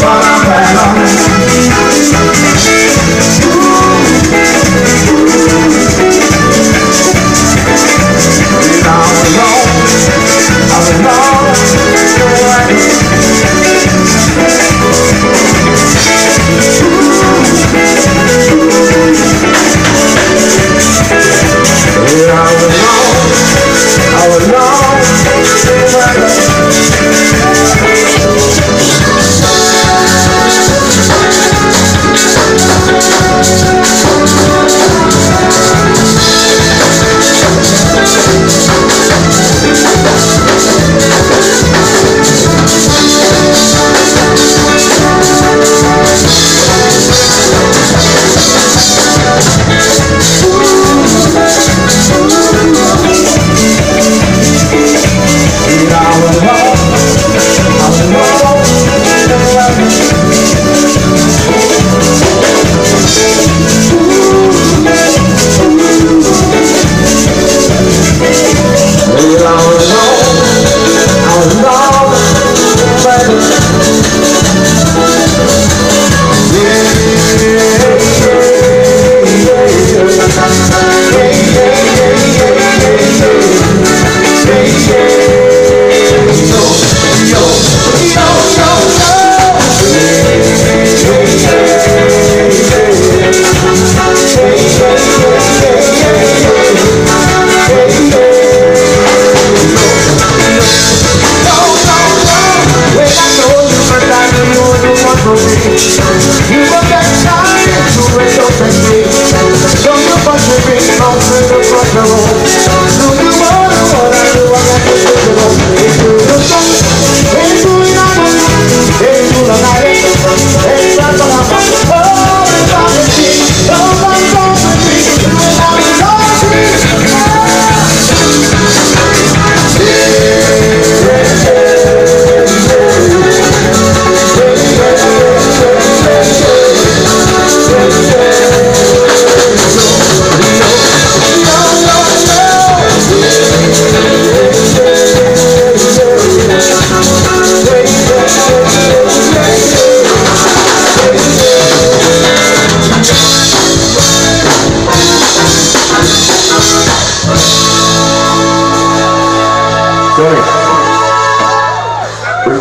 Bye.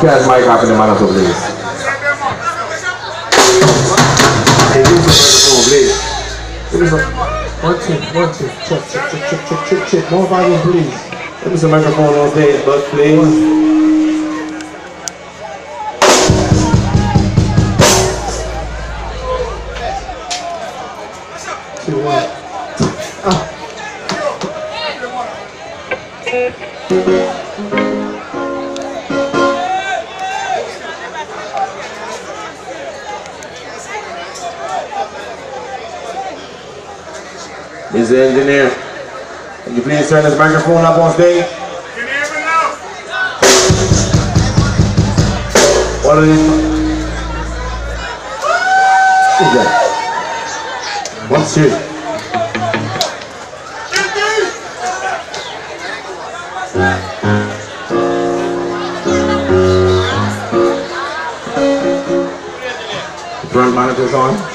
Cash mic up in the man. Check, check, check, check, check, check, check. More volume, please. Give me some microphone on stage, but please. Two, one. Mr. Engineer, can you please turn this microphone up on stage? What are these? Who's? What's here? Front monitors on?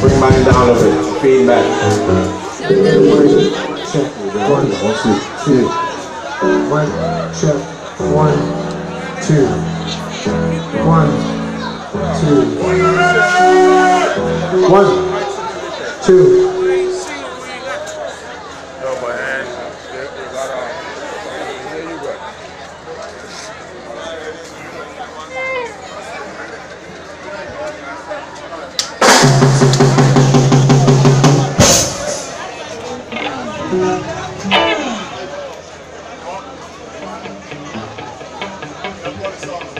Bring mine down a bit. Feedback. Check. One, two, two. One, check. One, two. One, two. One, two. songs.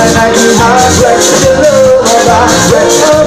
I do not regret, love know I.